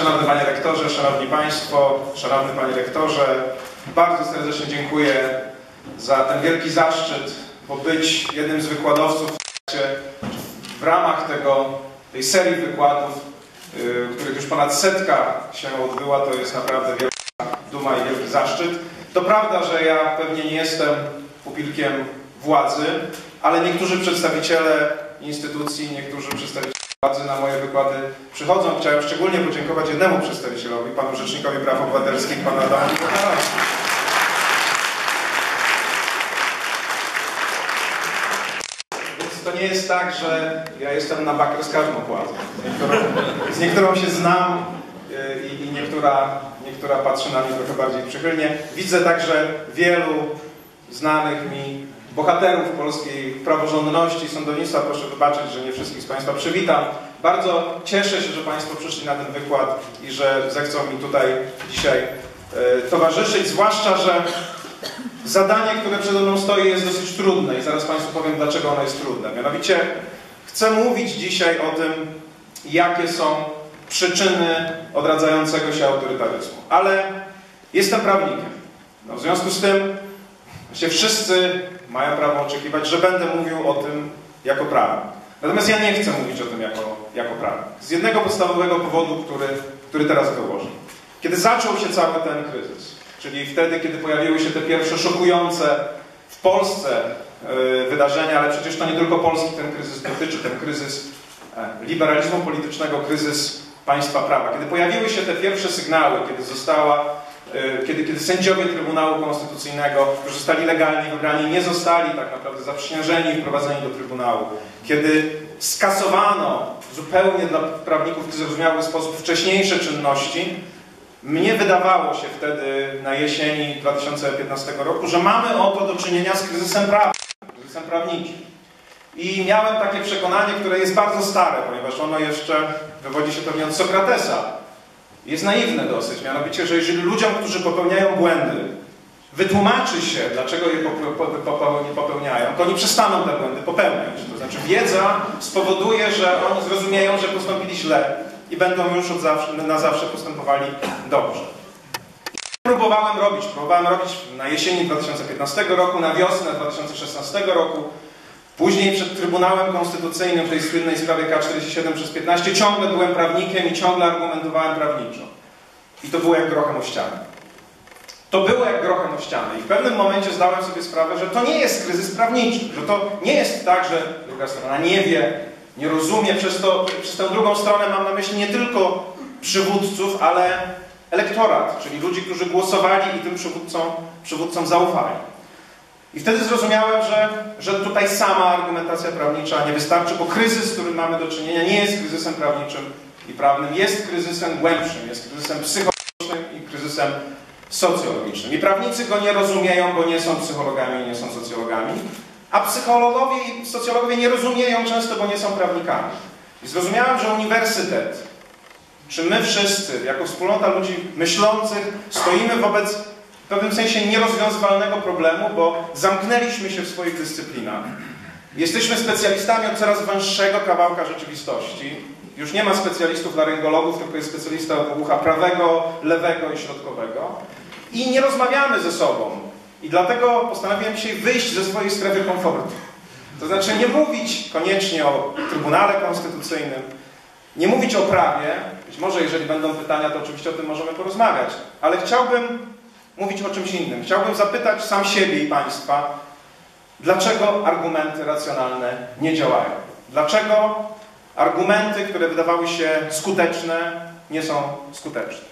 Szanowny Panie Rektorze, Szanowni Państwo, Szanowny Panie Rektorze, bardzo serdecznie dziękuję za ten wielki zaszczyt, bo być jednym z wykładowców w ramach tego, tej serii wykładów, yy, których już ponad setka się odbyła, to jest naprawdę wielka duma i wielki zaszczyt. To prawda, że ja pewnie nie jestem pupilkiem władzy, ale niektórzy przedstawiciele instytucji, niektórzy przedstawiciele władzy na moje wykłady przychodzą. Chciałem szczególnie podziękować jednemu przedstawicielowi, panu Rzecznikowi Praw Obywatelskich, panu Adamowi. Więc to nie jest tak, że ja jestem na bakier z każdą władzą. Z niektórą się znam y, i, i niektóra, niektóra patrzy na mnie trochę bardziej przychylnie. Widzę także wielu znanych mi bohaterów polskiej praworządności, sądownictwa. Proszę wybaczyć, że nie wszystkich z Państwa przywitam. Bardzo cieszę się, że Państwo przyszli na ten wykład i że zechcą mi tutaj dzisiaj e, towarzyszyć, zwłaszcza, że zadanie, które przede mną stoi jest dosyć trudne i zaraz Państwu powiem, dlaczego ono jest trudne. Mianowicie chcę mówić dzisiaj o tym, jakie są przyczyny odradzającego się autorytaryzmu. Ale jestem prawnikiem. No, w związku z tym Właściwie wszyscy mają prawo oczekiwać, że będę mówił o tym jako prawnik. Natomiast ja nie chcę mówić o tym jako, jako prawnik. Z jednego podstawowego powodu, który, który teraz wyłożę. Kiedy zaczął się cały ten kryzys, czyli wtedy, kiedy pojawiły się te pierwsze szokujące w Polsce yy, wydarzenia, ale przecież to nie tylko Polski ten kryzys dotyczy, ten kryzys e, liberalizmu politycznego, kryzys państwa prawa. Kiedy pojawiły się te pierwsze sygnały, kiedy została kiedy, kiedy sędziowie Trybunału Konstytucyjnego, którzy zostali legalnie wybrani, nie zostali tak naprawdę zaprzysiężeni i wprowadzeni do Trybunału, kiedy skasowano zupełnie dla prawników w zrozumiały sposób wcześniejsze czynności, mnie wydawało się wtedy na jesieni 2015 roku, że mamy oto do czynienia z kryzysem prawnym, kryzysem prawniczym. I miałem takie przekonanie, które jest bardzo stare, ponieważ ono jeszcze wywodzi się pewnie od Sokratesa, jest naiwne dosyć, mianowicie, że jeżeli ludziom, którzy popełniają błędy, wytłumaczy się, dlaczego je popełniają, to oni przestaną te błędy popełniać. To znaczy wiedza spowoduje, że oni zrozumieją, że postąpili źle i będą już od zawsze, na zawsze postępowali dobrze. Próbowałem robić, próbowałem robić na jesieni 2015 roku, na wiosnę 2016 roku, Później przed Trybunałem Konstytucyjnym w tej słynnej sprawie K47 przez 15 ciągle byłem prawnikiem i ciągle argumentowałem prawniczo. I to było jak grochem o ścianę. To było jak grochem o ścianę. I w pewnym momencie zdałem sobie sprawę, że to nie jest kryzys prawniczy, że to nie jest tak, że druga strona nie wie, nie rozumie. Przez, to, przez tę drugą stronę mam na myśli nie tylko przywódców, ale elektorat, czyli ludzi, którzy głosowali i tym przywódcom, przywódcom zaufali. I wtedy zrozumiałem, że, że tutaj sama argumentacja prawnicza nie wystarczy, bo kryzys, z którym mamy do czynienia, nie jest kryzysem prawniczym i prawnym, jest kryzysem głębszym, jest kryzysem psychologicznym i kryzysem socjologicznym. I prawnicy go nie rozumieją, bo nie są psychologami i nie są socjologami, a psychologowie i socjologowie nie rozumieją często, bo nie są prawnikami. I zrozumiałem, że uniwersytet, czy my wszyscy, jako wspólnota ludzi myślących, stoimy wobec w pewnym sensie nierozwiązywalnego problemu, bo zamknęliśmy się w swoich dyscyplinach. Jesteśmy specjalistami od coraz węższego kawałka rzeczywistości. Już nie ma specjalistów laryngologów, tylko jest specjalista od ucha prawego, lewego i środkowego. I nie rozmawiamy ze sobą. I dlatego postanowiłem dzisiaj wyjść ze swojej strefy komfortu. To znaczy nie mówić koniecznie o Trybunale Konstytucyjnym, nie mówić o prawie. Być może jeżeli będą pytania, to oczywiście o tym możemy porozmawiać. Ale chciałbym mówić o czymś innym. Chciałbym zapytać sam siebie i Państwa, dlaczego argumenty racjonalne nie działają? Dlaczego argumenty, które wydawały się skuteczne, nie są skuteczne?